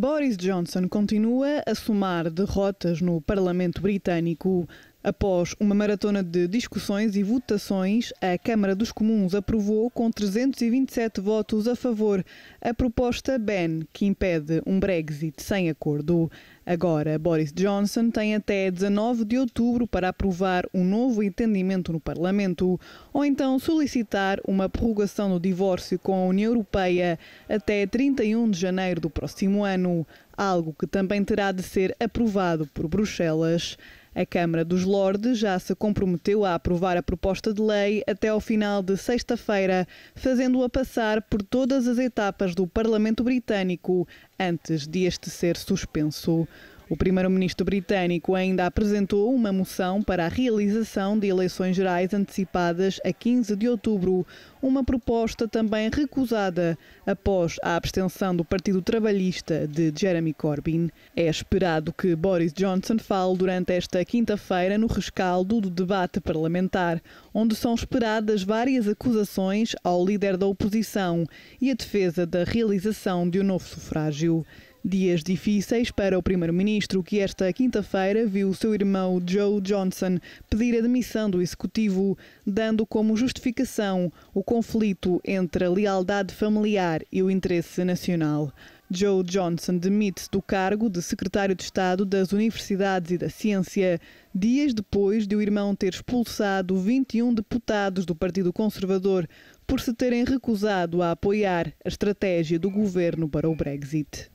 Boris Johnson continua a somar derrotas no Parlamento Britânico. Após uma maratona de discussões e votações, a Câmara dos Comuns aprovou, com 327 votos a favor, a proposta BEN, que impede um Brexit sem acordo. Agora, Boris Johnson tem até 19 de outubro para aprovar um novo entendimento no Parlamento ou então solicitar uma prorrogação do divórcio com a União Europeia até 31 de janeiro do próximo ano, algo que também terá de ser aprovado por Bruxelas. A Câmara dos Lordes já se comprometeu a aprovar a proposta de lei até ao final de sexta-feira, fazendo-a passar por todas as etapas do Parlamento Britânico antes de este ser suspenso. O primeiro-ministro britânico ainda apresentou uma moção para a realização de eleições gerais antecipadas a 15 de outubro, uma proposta também recusada após a abstenção do Partido Trabalhista de Jeremy Corbyn. É esperado que Boris Johnson fale durante esta quinta-feira no rescaldo do debate parlamentar, onde são esperadas várias acusações ao líder da oposição e a defesa da realização de um novo sufrágio. Dias difíceis para o primeiro-ministro, que esta quinta-feira viu seu irmão Joe Johnson pedir a demissão do executivo, dando como justificação o conflito entre a lealdade familiar e o interesse nacional. Joe Johnson demite-se do cargo de secretário de Estado das Universidades e da Ciência, dias depois de o irmão ter expulsado 21 deputados do Partido Conservador por se terem recusado a apoiar a estratégia do governo para o Brexit.